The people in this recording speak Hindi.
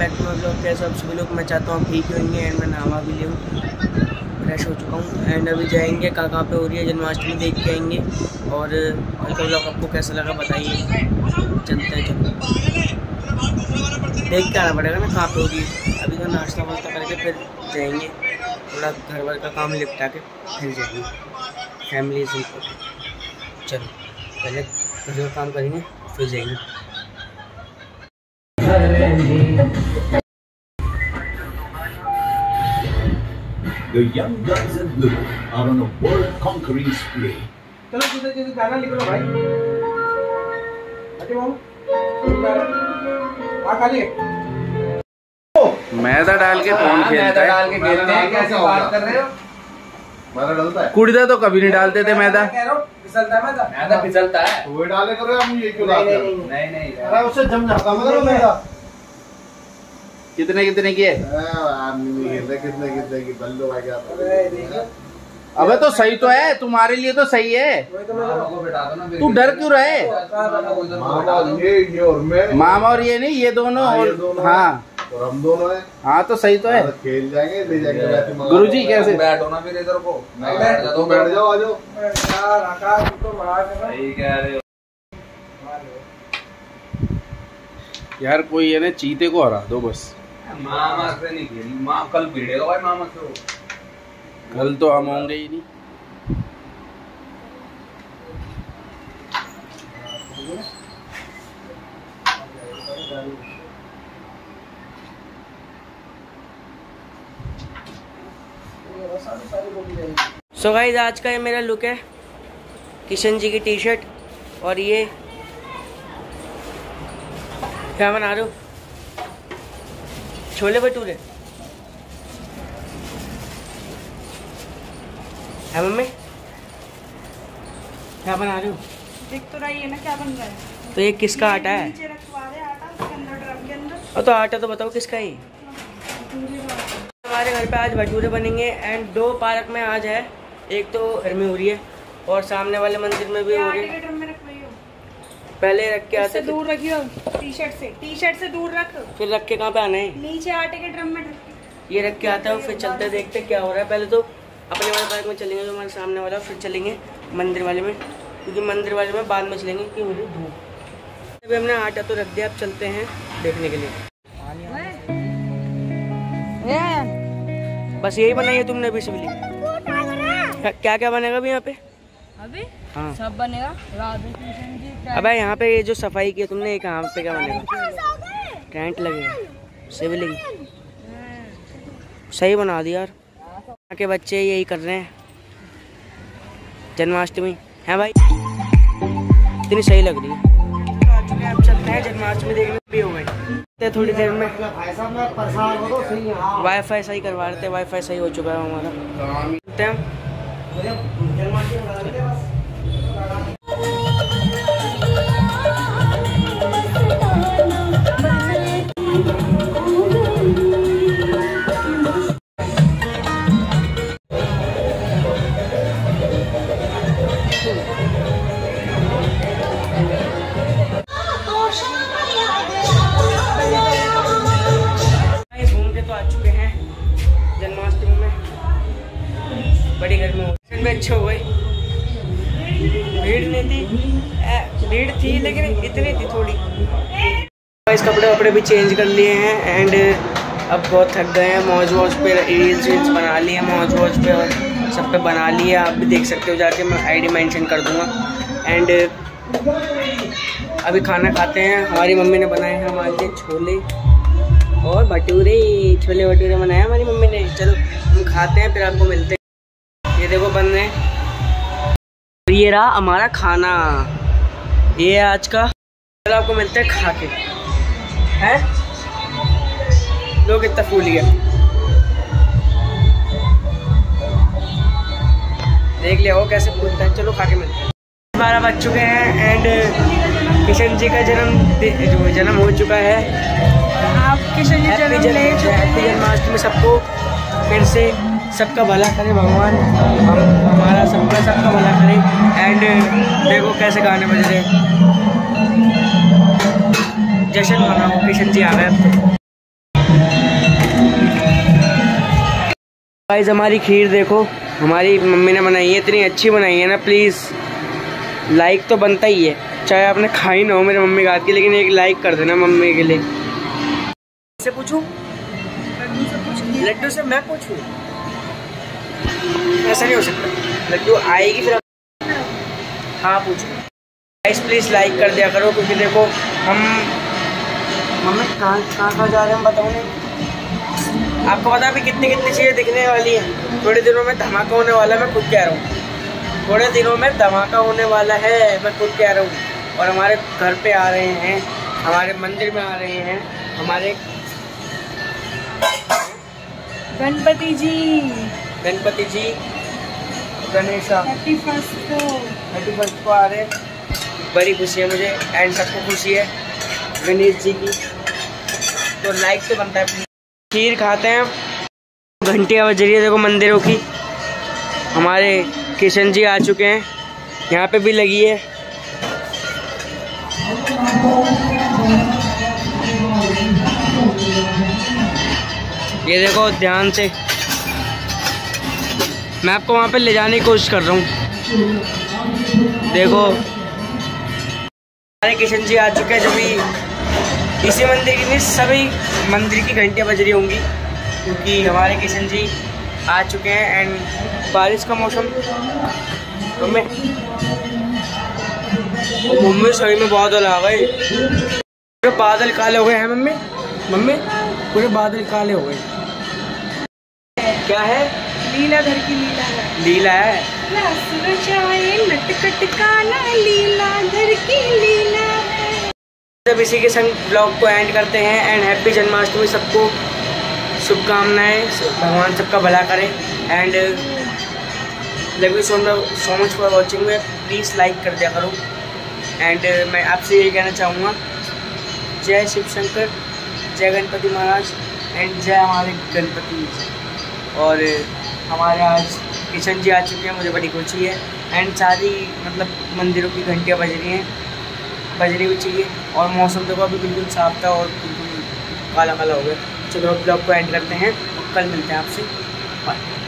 बैक टू माई ब्लॉग कैसे आप सभी लोग मैं चाहता हूँ ठीक होंगे एंड मैं नहावा भी लूँ फ्रेश हो चुका हूँ एंड अभी जाएँगे कहाँ कहाँ पे हो रही है, जन्माष्टमी देख के आएँगे। और, कल का ब्लॉग आपको कैसा लगा बताइए। चलते हैं चलो देख के आना पड़ेगा ना कहाँ पे हो रही है। अभी तो नाश्ता वास्ता करके फिर जाएँगे। थोड़ा घर वर का काम निपटा के फिर जाएँगे। फैमिली इज़ चलो, पहले घर का काम करेंगे, फिर जाएँगे। The young guns in blue are on a world-conquering spree. चलो सीधे सीधे गाना लिख लो भाई। हटे बाबू आ खाली। मैदा डाल के कौन खेलता है? डाल के खेलते हैं। कैसे बात कर रहे हो? मैदा डलता है। कुड़िदा तो कभी नहीं डालते थे मैदा। कह रहा हूँ फिसलता है मैदा। मैदा फिसलता है। वो डाले करो हम ये क्यों डालते नहीं नहीं नहीं नहीं। अरे उससे जम जाता मतलब मैदा कितने कितने किए? आदमी कितने कितने की बल्लो भाई क्या अबे तो सही तो है तुम्हारे लिए तो सही है। वही तो मैं मामा को बिठा दो ना फिर तू डर क्यों रहे हाँ, मामा और मैं। मामा और ये नहीं ये दोनों। हाँ, हाँ हम दोनों हैं। हाँ तो सही तो है। हाँ, खेल जाएँगे ले जाएँगे वैसे मंगा गुरुजी कैसे? बैठो ना फिर इधर को। मैं बैठ जाता तो बैठ जाओ आ जाओ। यार आकाश तो देना यार कोई है ना चीते को हरा दो बस। मामा से नहीं खेली। माँ कल भिड़ेगा भाई मामा से कल तो हम होंगे ही नहीं। सो so गाइज़ आज का ये मेरा लुक है किशन जी की टी शर्ट और ये क्या बना रहे हो? छोले भटूरे। है मम्मी? क्या बना रहे हो? देख तो रही है ना क्या बन रहा है। तो ये किसका आटा है? दे आटा अंदर और तो आटा तो बताओ किसका ही हमारे घर पे आज भटूरे बनेंगे एंड दो पार्क में आज है एक तो गर्मी हो रही है और सामने वाले मंदिर में भी हो रही है। में पहले रख के आते दूर रखियो टी शर्ट से। टी शर्ट से दूर रख। फिर रख के कहाँ पे आना है? नीचे आटे के ड्रम में ये रख के आता हूँ फिर चलते देखते क्या हो रहा है। पहले तो अपने वाले पार्क में चलेंगे जो हमारे सामने वाला फिर चलेंगे मंदिर वाले में। क्योंकि मंदिर वाले में बाद में चलेंगे हो रही धूप। अभी हमने आटा तो रख दिया अब चलते हैं देखने के लिए। बस यही बनाई है तुमने अभी सिवली क्या क्या बनेगा अभी यहाँ पे? अभी? हाँ। सब बनेगा? राधे कृष्ण जी अबे यहाँ पे ये जो सफ़ाई की तुमने ये कहाँ पे क्या बनेगा? टेंट लगेगा सिवलिंग सही बना दिया यार। यहाँ के बच्चे यही कर रहे हैं। जन्माष्टमी। है भाई? इतनी सही लग रही है। हैं, चलते हैं जन्माष्टमी देखने भी हो गई। थोड़ी देर में। वाईफाई सही करवा रहे थे वाईफाई सही हो चुका है हमारा। हैं तो हैं बड़ी गर्मी गई में हो। गई भीड़ नहीं थी। भीड़ थी, लेकिन इतनी थी थोड़ी। गाइस कपड़े वपड़े भी चेंज कर लिए हैं एंड अब बहुत थक गए हैं। मौज वॉज़ पे रील्स वील्स बना लिए हैं मौज वॉज़ पे और सब पे बना लिए आप भी देख सकते हो, जाके मैं आईडी मेंशन कर दूँगा। एंड अभी खाना खाते हैं। हमारी मम्मी ने बनाए हैं हमारे लिए छोले और भटूरे। छोले भटूरे बनाए हमारी मम्मी ने। चलो, हम खाते हैं, फिर आपको मिलते हैं। देखो बन रहे और ये रहा हमारा खाना। ये है आज का। चलो आपको मिलते हैं खा के हैं? लोग इतना फूल गया। देख लिया वो कैसे फूलता है। चलो खा के मिलते हैं। बारह बज चुके हैं एंड किशन जी का जन्म जो जन्म हो चुका है। आप किशन जी जन्म जन्माष्टमी सबको। फिर से सबका भला करें भगवान। हम, हमारा सबका सबका भला करें। एंड देखो कैसे गाने बज रहे। जश्न मनाओ, किशन जी आ गए अब तो। गाइस हमारी खीर देखो। हमारी मम्मी ने बनाई है, इतनी अच्छी बनाई है ना प्लीज़ लाइक तो बनता ही है। चाहे आपने खाई ना हो, मेरे मम्मी के हाथ की, लेकिन एक लाइक कर देना मम्मी के लिए। से पूछूँ? लड्डू से मैं पूछूँ? ऐसा नहीं हो सकता। लड्डू आएगी फिर हाँ पूछो। गाइस प्लीज़ लाइक कर दिया करो, क्योंकि देखो, हम मम्मी कहाँ कहाँ कहाँ जा रहे हैं बताओ नहीं। आपको पता है अभी कितनी कितनी चीज़ें दिखने वाली हैं। थोड़े दिनों में धमाका होने वाला है, मैं खुद कह रहा हूँ। थोड़े दिनों में धमाका होने वाला है, मैं खुद कह रहा हूँ। और हमारे घर पे आ रहे हैं, हमारे मंदिर में आ रहे हैं, हमारे गणपति जी। गणपति जी गणेशा। थर्टी फ़र्स्ट को थर्टी फ़र्स्ट को आ रहे बड़ी खुशी है मुझे एंड सबको खुशी है। गणेश जी की। तो लाइक तो बनता है खीर खाते हैं। घंटियाँ बज रही है देखो मंदिरों की। हमारे किशन जी आ चुके हैं। यहाँ पे भी लगी है। ये देखो ध्यान से। मैं आपको वहाँ पे ले जाने की कोशिश कर रहा हूँ। देखो। हमारे किशन जी आ चुके हैं जो भी इसी मंदिर की नहीं सभी मंदिर की घंटियाँ बज रही होंगी क्योंकि हमारे किशन जी आ चुके हैं एंड बारिश का मौसम ओ, मम्मी सही में बादल आ गए। बादल काले हो गए हैं मम्मी। मम्मी पूरे बादल काले हो गए। क्या है? लीलाधर की लीला है। लीला है? लीलाधर की लीला है। जब इसी के संग ब्लॉग को एंड करते हैं एंड हैप्पी जन्माष्टमी सबको। शुभकामनाएँ भगवान सबका भला करें। And love you so so much for watching में प्लीज़ लाइक कर दिया करो। एंड मैं आपसे यही कहना चाहूँगा जय शिव शंकर जय गणपति महाराज एंड जय हमारे गणपति। और हमारे आज किशन जी आ चुके हैं, मुझे बड़ी खुशी है। एंड सारी मतलब मंदिरों की घंटियाँ बज रही हैं बजनी भी चाहिए। और मौसम देखो, अभी बिल्कुल साफ़ था और बिल्कुल काला काला हो गया। चलो अब ब्लॉग को एंड करते हैं और कल मिलते हैं आपसे। बाय